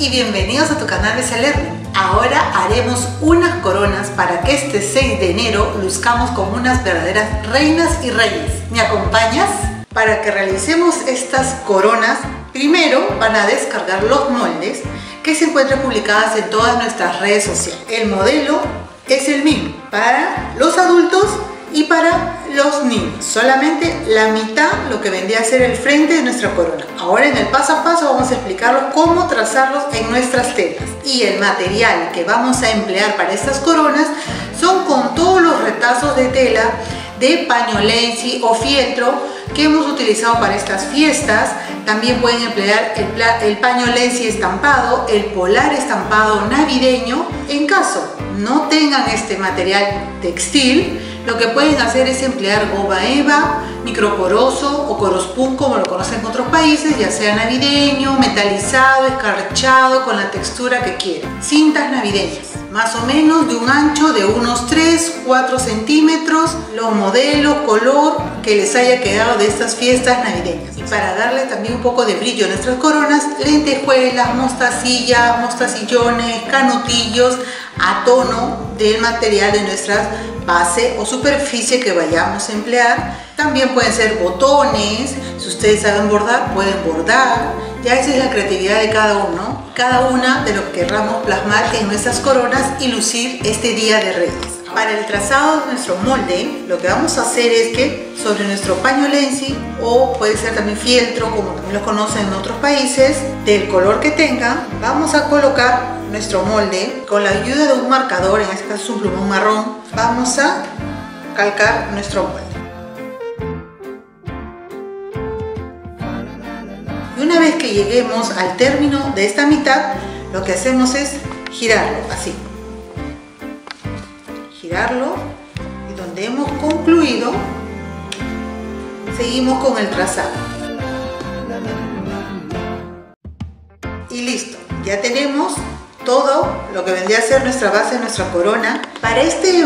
y bienvenidos a tu canal de Salerno. Ahora haremos unas coronas para que este 6 de enero luzcamos como unas verdaderas reinas y reyes. ¿Me acompañas? Para que realicemos estas coronas, primero van a descargar los moldes que se encuentran publicadas en todas nuestras redes sociales. El modelo es el mismo para los adultos y para los niños. Solamente la mitad lo que vendría a ser el frente de nuestra corona. Ahora en el paso a paso vamos a explicarlos cómo trazarlos en nuestras telas. Y el material que vamos a emplear para estas coronas son con todos los retazos de tela de pañolensi o fieltro que hemos utilizado para estas fiestas. También pueden emplear el, el pañolensi estampado, el polar estampado navideño. En caso no tengan este material textil, lo que pueden hacer es emplear goba eva, microporoso o corospun como lo conocen en otros países, ya sea navideño, metalizado, escarchado, con la textura que quieran. Cintas navideñas, más o menos de un ancho de unos 3-4 centímetros, los modelos, color que les haya quedado de estas fiestas navideñas. Y para darle también un poco de brillo a nuestras coronas, lentejuelas, mostacillas, mostacillones, canutillos, a tono del material de nuestra base o superficie que vayamos a emplear. También pueden ser botones, si ustedes saben bordar, pueden bordar. Ya esa es la creatividad de cada uno, cada una de lo que querramos plasmar en nuestras coronas y lucir este día de Reyes. Para el trazado de nuestro molde, lo que vamos a hacer es que sobre nuestro paño lenzi o puede ser también fieltro, como también lo conocen en otros países, del color que tenga, vamos a colocar nuestro molde, con la ayuda de un marcador, en este caso es un plumón marrón, vamos a calcar nuestro molde. Y una vez que lleguemos al término de esta mitad, lo que hacemos es girarlo, así. Y donde hemos concluido, seguimos con el trazado. Y listo, ya tenemos todo lo que vendría a ser nuestra base, nuestra corona. Para este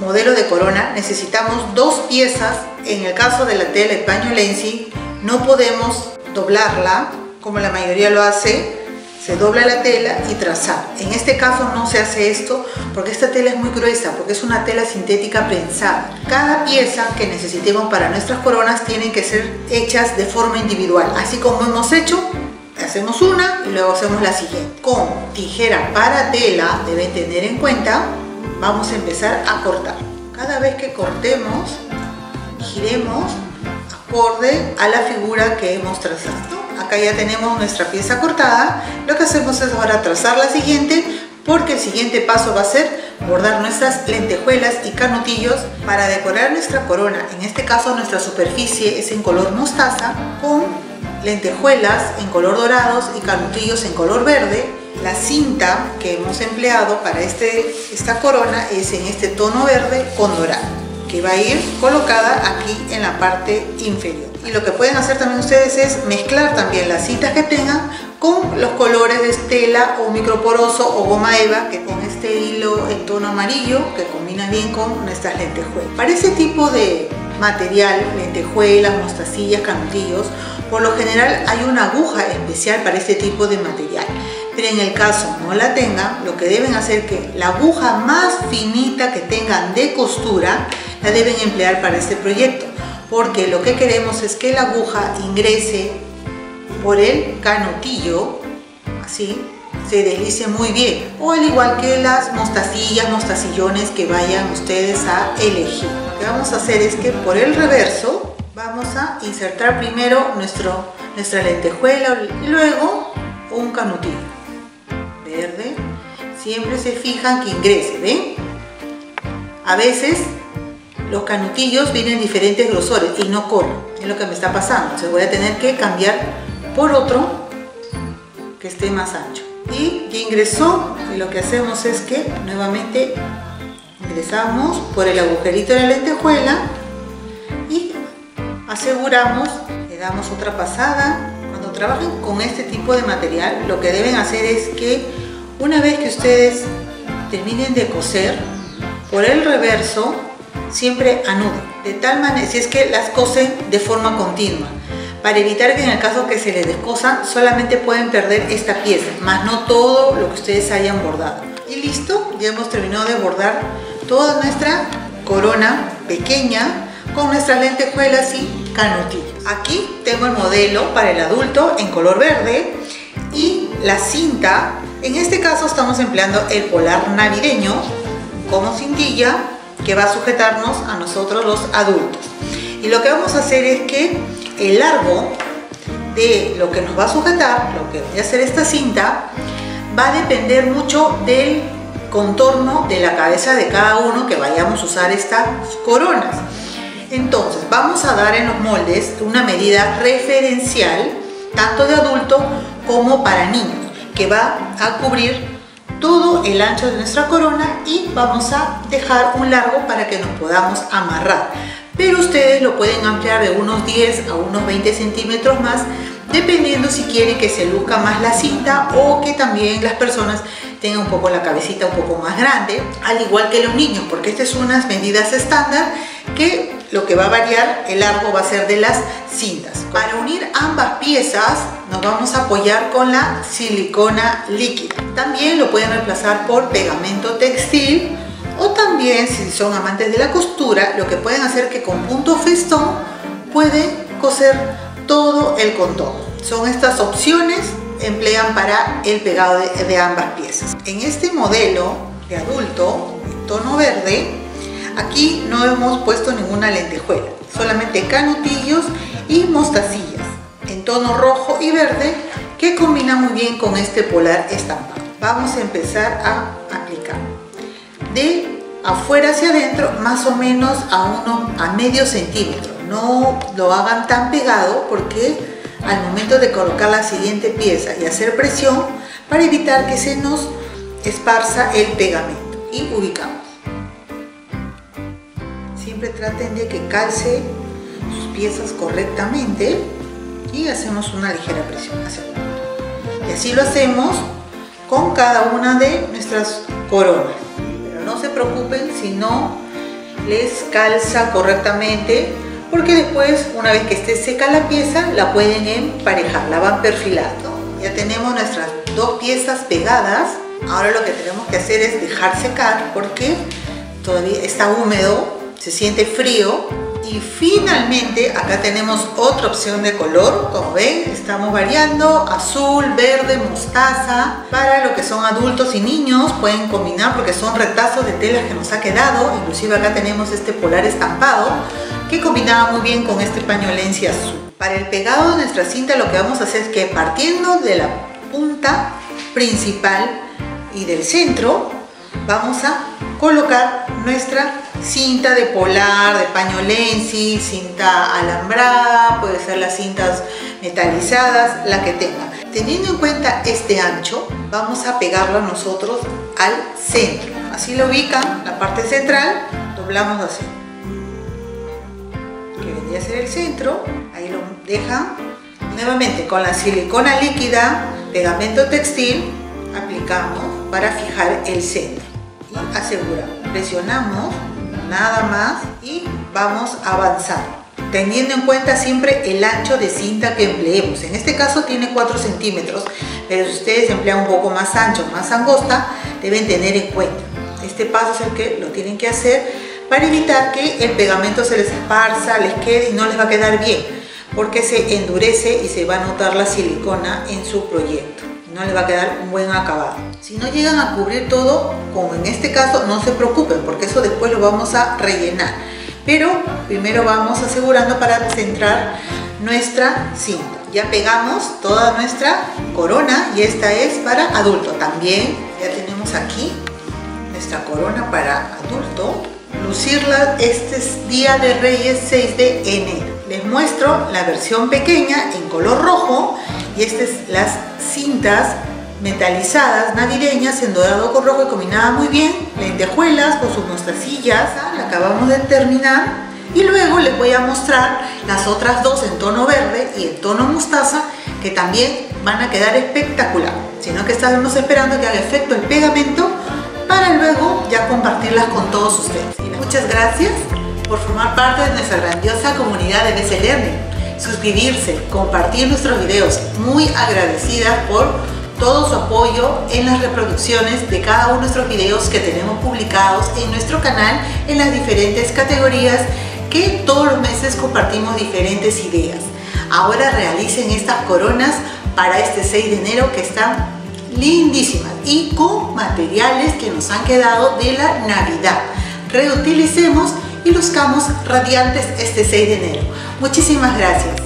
modelo de corona necesitamos dos piezas. En el caso de la tela de paño lenzi, no podemos doblarla como la mayoría lo hace. Se dobla la tela y trazar. En este caso no se hace esto porque esta tela es muy gruesa, porque es una tela sintética prensada. Cada pieza que necesitemos para nuestras coronas tienen que ser hechas de forma individual, así como hemos hecho hacemos una y luego hacemos la siguiente. Con tijera para tela, deben tener en cuenta, vamos a empezar a cortar. Cada vez que cortemos, giremos acorde a la figura que hemos trazado. Acá ya tenemos nuestra pieza cortada. Lo que hacemos es ahora trazar la siguiente porque el siguiente paso va a ser bordar nuestras lentejuelas y canutillos para decorar nuestra corona. En este caso nuestra superficie es en color mostaza con lentejuelas en color dorados y canutillos en color verde. La cinta que hemos empleado para este, esta corona es en este tono verde con dorado, que va a ir colocada aquí en la parte inferior. Y lo que pueden hacer también ustedes es mezclar también las cintas que tengan con los colores de estela o microporoso o goma eva, que con este hilo en tono amarillo, que combina bien con nuestras lentejuelas. Para ese tipo de material, lentejuelas, mostacillas, canutillos, por lo general hay una aguja especial para este tipo de material. Pero en el caso no la tengan, lo que deben hacer es que la aguja más finita que tengan de costura la deben emplear para este proyecto. Porque lo que queremos es que la aguja ingrese por el canutillo, así, se deslice muy bien. O al igual que las mostacillas, mostacillones que vayan ustedes a elegir. Lo que vamos a hacer es que por el reverso Vamos a insertar primero nuestro, nuestra lentejuela y luego un canutillo verde. Siempre se fijan que ingrese, ¿ven? A veces los canutillos vienen diferentes grosores y no corren, es lo que me está pasando. Entonces voy a tener que cambiar por otro que esté más ancho. Y ya ingresó y lo que hacemos es que nuevamente ingresamos por el agujerito de la lentejuela aseguramos, le damos otra pasada. Cuando trabajen con este tipo de material, lo que deben hacer es que una vez que ustedes terminen de coser, por el reverso siempre anuden, de tal manera, si es que las cosen de forma continua, para evitar que en el caso que se les descosan solamente pueden perder esta pieza, más no todo lo que ustedes hayan bordado. Y listo, ya hemos terminado de bordar toda nuestra corona pequeña con nuestras lentejuelas y canutillas. Aquí tengo el modelo para el adulto en color verde y la cinta, en este caso estamos empleando el polar navideño como cintilla que va a sujetarnos a nosotros los adultos. Y lo que vamos a hacer es que el largo de lo que nos va a sujetar, lo que voy a hacer esta cinta, va a depender mucho del contorno de la cabeza de cada uno que vayamos a usar estas coronas. Entonces vamos a dar en los moldes una medida referencial tanto de adulto como para niños que va a cubrir todo el ancho de nuestra corona y vamos a dejar un largo para que nos podamos amarrar. Pero ustedes lo pueden ampliar de unos 10 a unos 20 centímetros más dependiendo si quieren que se luzca más la cinta o que también las personas tengan un poco la cabecita un poco más grande, al igual que los niños, porque estas son unas medidas estándar que lo que va a variar el largo va a ser de las cintas. Para unir ambas piezas nos vamos a apoyar con la silicona líquida. También lo pueden reemplazar por pegamento textil o también si son amantes de la costura, lo que pueden hacer que con punto festón pueden coser todo el contorno. Son estas opciones emplean para el pegado de, de ambas piezas. En este modelo de adulto, en tono verde, aquí no hemos puesto ninguna lentejuela, solamente canutillos y mostacillas en tono rojo y verde que combina muy bien con este polar estampado. Vamos a empezar a aplicar de afuera hacia adentro más o menos a, uno, a medio centímetro. No lo hagan tan pegado porque al momento de colocar la siguiente pieza y hacer presión para evitar que se nos esparza el pegamento y ubicamos. Siempre traten de que calce sus piezas correctamente y hacemos una ligera presión hacia Y así lo hacemos con cada una de nuestras coronas. No se preocupen si no les calza correctamente porque después una vez que esté seca la pieza la pueden emparejar, la van perfilando. Ya tenemos nuestras dos piezas pegadas, ahora lo que tenemos que hacer es dejar secar porque todavía está húmedo, se siente frío y finalmente acá tenemos otra opción de color, como ven, estamos variando, azul, verde, mostaza. Para lo que son adultos y niños pueden combinar porque son retazos de telas que nos ha quedado. Inclusive acá tenemos este polar estampado que combinaba muy bien con este pañolencia azul. Para el pegado de nuestra cinta lo que vamos a hacer es que partiendo de la punta principal y del centro, vamos a colocar nuestra cinta de polar, de pañolensi, cinta alambrada, puede ser las cintas metalizadas, la que tenga. Teniendo en cuenta este ancho, vamos a pegarlo nosotros al centro. Así lo ubican, la parte central, doblamos así. Que vendría a ser el centro, ahí lo dejan. Nuevamente con la silicona líquida, pegamento textil, aplicamos para fijar el centro. Y aseguramos, presionamos nada más y vamos a avanzar teniendo en cuenta siempre el ancho de cinta que empleemos. En este caso tiene 4 centímetros pero si ustedes emplean un poco más ancho más angosta deben tener en cuenta. Este paso es el que lo tienen que hacer para evitar que el pegamento se les esparza, les quede y no les va a quedar bien porque se endurece y se va a notar la silicona en su proyecto no les va a quedar un buen acabado. Si no llegan a cubrir todo, como en este caso, no se preocupen porque eso después lo vamos a rellenar. Pero primero vamos asegurando para centrar nuestra cinta. Ya pegamos toda nuestra corona y esta es para adulto. También ya tenemos aquí nuestra corona para adulto. Lucirla este es Día de Reyes 6 de enero. Les muestro la versión pequeña en color rojo y estas es las cintas metalizadas navideñas en dorado con rojo y combinaba muy bien, lentejuelas con sus mostacillas, la acabamos de terminar. Y luego les voy a mostrar las otras dos en tono verde y en tono mostaza que también van a quedar espectacular, sino que estamos esperando que haga efecto el pegamento para luego ya compartirlas con todos ustedes. Muchas gracias por formar parte de nuestra grandiosa comunidad de BC suscribirse, compartir nuestros videos. Muy agradecida por todo su apoyo en las reproducciones de cada uno de nuestros videos que tenemos publicados en nuestro canal en las diferentes categorías que todos los meses compartimos diferentes ideas. Ahora realicen estas coronas para este 6 de enero que están lindísimas y con materiales que nos han quedado de la Navidad. Reutilicemos y luzcamos radiantes este 6 de enero. Muchísimas gracias.